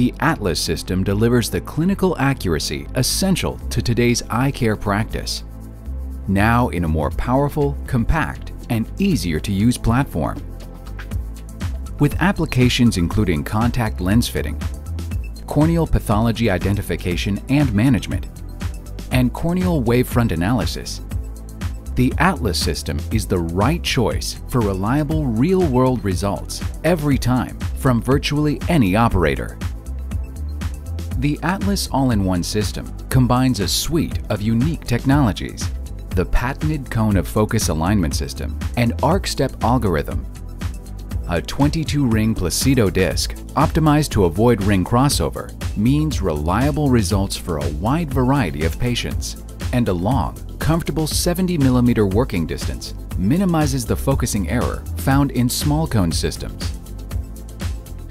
The Atlas system delivers the clinical accuracy essential to today's eye care practice. Now in a more powerful, compact, and easier to use platform. With applications including contact lens fitting, corneal pathology identification and management, and corneal wavefront analysis, the Atlas system is the right choice for reliable real-world results every time from virtually any operator. The Atlas all-in-one system combines a suite of unique technologies, the patented cone of focus alignment system and arc step algorithm, a 22-ring Placido disc optimized to avoid ring crossover means reliable results for a wide variety of patients, and a long, comfortable 70mm working distance minimizes the focusing error found in small cone systems.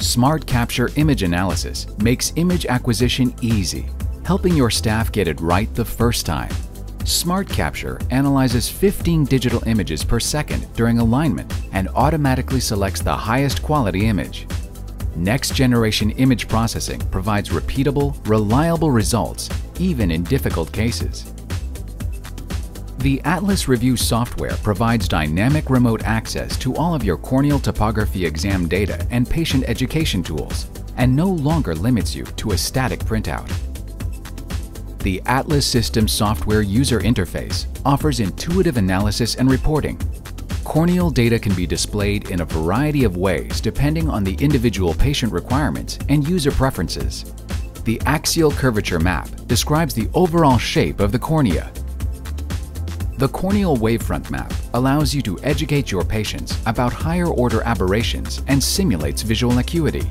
Smart Capture Image Analysis makes image acquisition easy, helping your staff get it right the first time. Smart Capture analyzes 15 digital images per second during alignment and automatically selects the highest quality image. Next generation image processing provides repeatable, reliable results, even in difficult cases. The Atlas Review software provides dynamic remote access to all of your corneal topography exam data and patient education tools, and no longer limits you to a static printout. The Atlas System software user interface offers intuitive analysis and reporting. Corneal data can be displayed in a variety of ways depending on the individual patient requirements and user preferences. The axial curvature map describes the overall shape of the cornea the corneal wavefront map allows you to educate your patients about higher order aberrations and simulates visual acuity.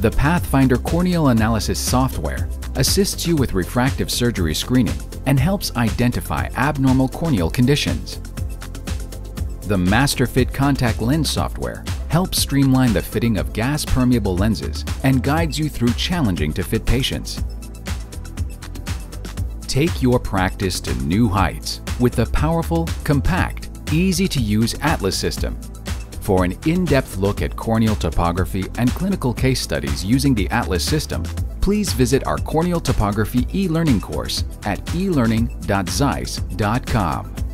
The Pathfinder corneal analysis software assists you with refractive surgery screening and helps identify abnormal corneal conditions. The MasterFit contact lens software helps streamline the fitting of gas-permeable lenses and guides you through challenging to fit patients. Take your practice to new heights with the powerful, compact, easy-to-use Atlas system. For an in-depth look at corneal topography and clinical case studies using the Atlas system, please visit our corneal topography e-learning course at elearning.zeiss.com.